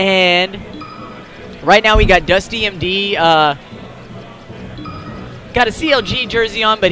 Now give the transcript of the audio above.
And right now we got Dusty MD. Uh, got a CLG jersey on, but